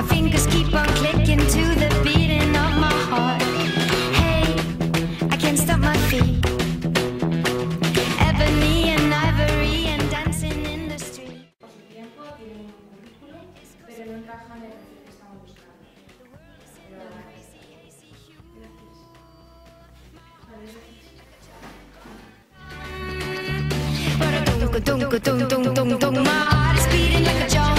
My fingers keep on clicking to the beating of my heart. Hey, I can't stop my feet. Ebony and ivory and dancing in the street. But my heart is beating like a jar.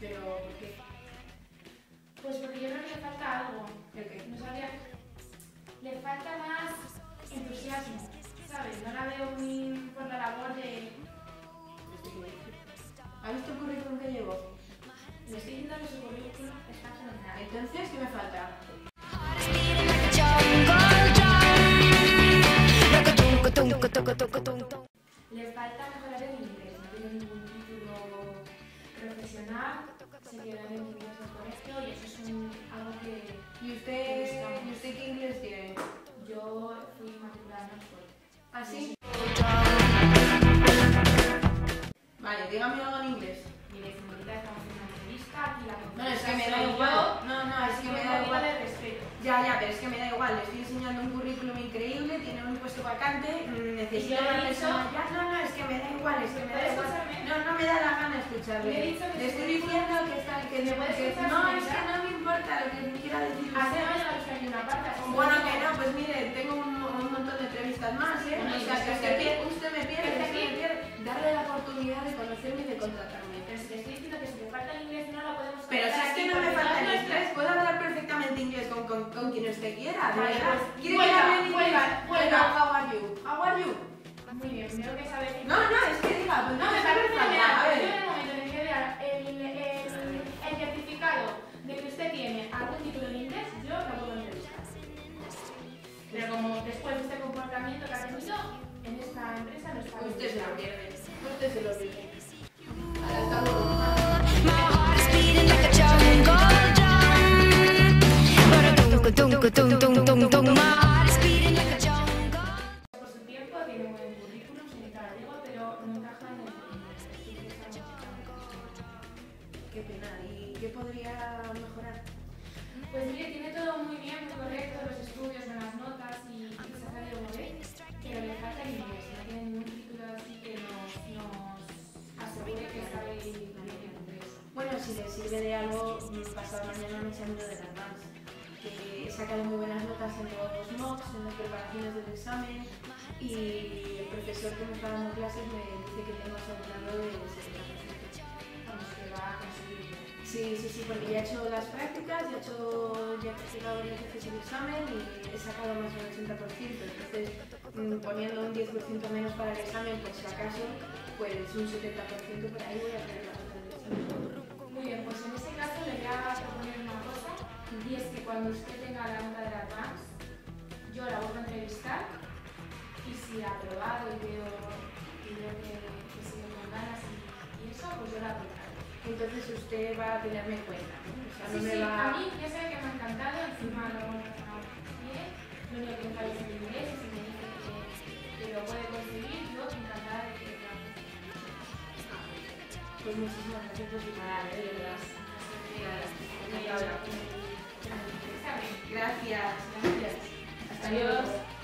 Pero, ¿por qué? Pues porque yo creo que le falta algo. Le falta más entusiasmo, ¿sabes? No la veo muy por la labor de. ¿Ha visto el currículum que llevo? Estoy diciendo que su currículum está fenomenal. Entonces, ¿qué me falta? Le falta mejorar el inglés. No tiene ningún título profesional. Se queda en el inglés del colegio y eso es un, algo que ¿Y usted, ¿y usted qué inglés tiene? yo fui matriculada en Oxford. ¿Ah, sí? Vale, dígame algo que me da igual. No, no, es que me da igual. de respeto. Ya, ya, pero es que me da igual. Le estoy enseñando un currículum increíble, tiene un puesto vacante, mm, necesito una persona. Ya, no, no, es que me da igual, es que me da ¿Puede igual. No, no me da la gana escucharle. Le estoy diciendo que está que, ¿Me puede No, es que no me importa lo que me quiera decir Hace usted. años que hay una parte. así Bueno, que no, pues mire, tengo un, un montón de entrevistas más, ¿eh? O sea, que con, quien usted quiera, de Vale, verdad. pues, ¿Quiere que vuelva, inglés? vuelva, vuelva. How are you? How are you? Muy bien, primero que saber que... No, no, es que diga, pues No, me sabe parece fenomenal. Yo en el momento en el que vea el, el, el certificado de que usted tiene algún título en inglés, yo la puedo entrevistar. Pero como después de este comportamiento que ha tenido en esta empresa no está Usted se lo pierde. Usted se lo pierde. Qué pena. ¿Y qué podría mejorar? Pues mire, tiene todo muy bien, muy correcto, los estudios, buenas notas y, se muy bien, pero le falta el inglés, no tiene ningún título así que nos, nos asegure que sabe bien inglés. Bueno, si le sirve de algo, mm, pasado mañana me examino de las más. Que he sacado muy buenas notas en los mocks, en las preparaciones del examen y el profesor que me está dando clases me dice que tengo asegurado el 70%. Sí, sí, sí, porque ya he hecho las prácticas, ya he, hecho, ya he practicado varias veces el examen y he sacado más del 80%. Entonces, mm, poniendo un 10% menos para el examen, por si acaso, pues un 70% por ahí voy a tener la. Muy bien, pues en ese caso le voy a proponer una cosa, y es que cuando usted tenga la nota Advance, yo la vuelvo a entrevistar y si ha aprobado y veo, y veo que, Entonces usted va a tenerme en cuenta, ¿no? O sea, no Sí, me sí, va a mí ya sabe que me ha encantado, encima lo hemos bien, lo único que me es el inglés, y si me dice que, que lo puede conseguir, yo encantada de que lo. Pues muchísimas gracias por su palabra, de verdad. Gracias. Gracias. Hasta luego.